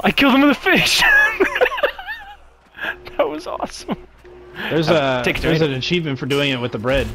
I killed him with a fish. that was awesome. There's Uh, a there's an achievement for doing it with the bread.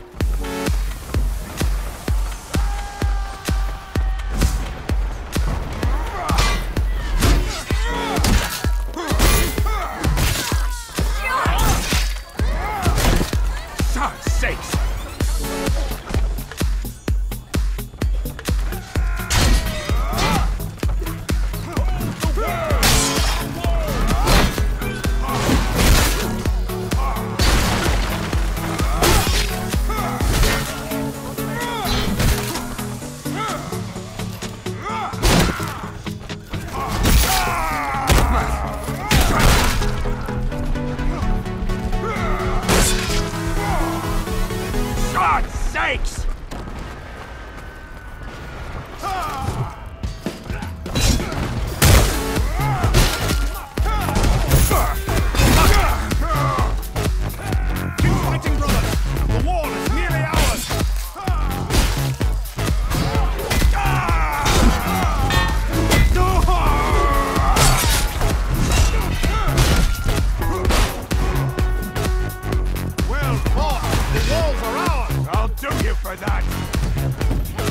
You for that!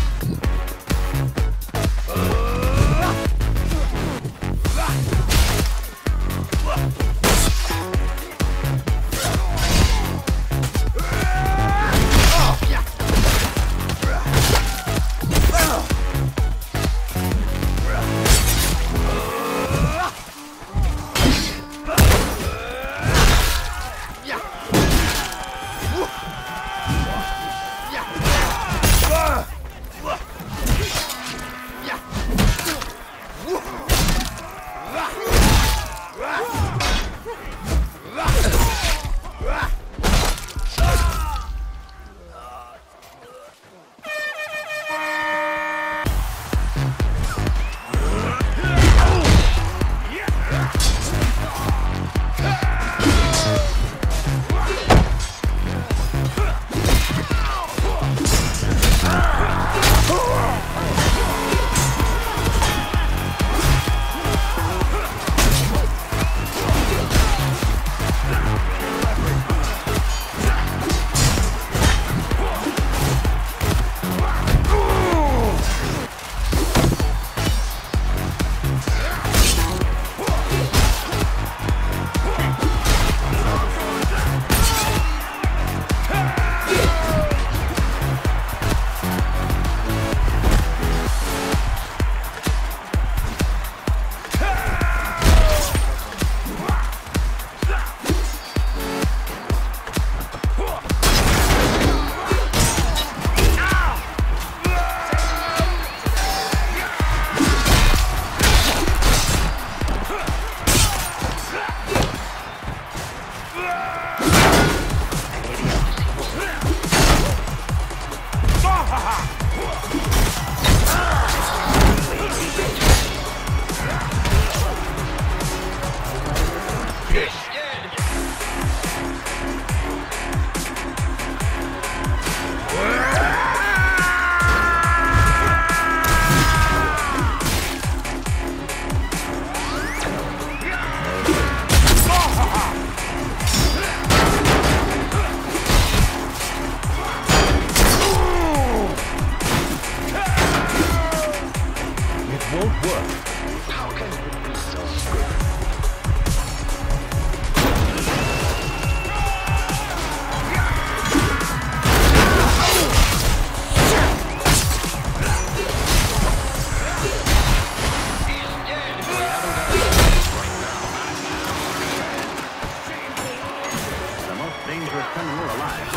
alive.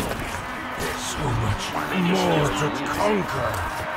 There's so much more to conquer.